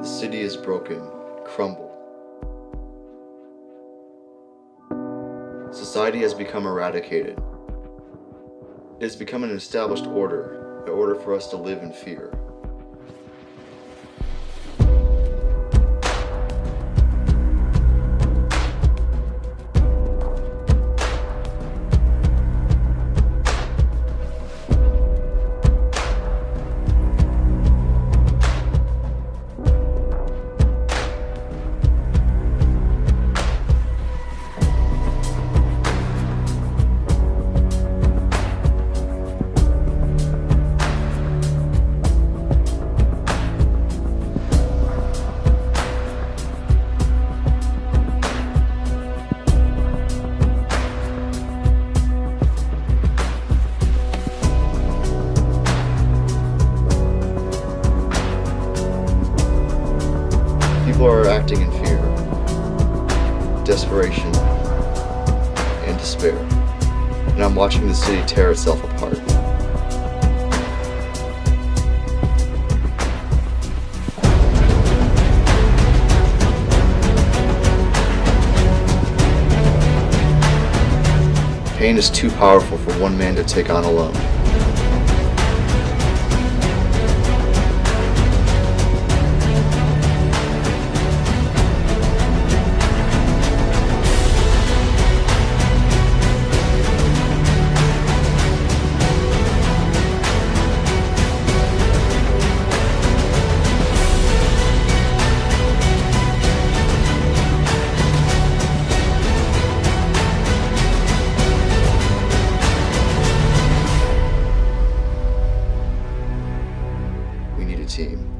The city is broken, crumbled. Society has become eradicated. It has become an established order, in order for us to live in fear. People are acting in fear, desperation, and despair. And I'm watching the city tear itself apart. Pane is too powerful for one man to take on alone. team.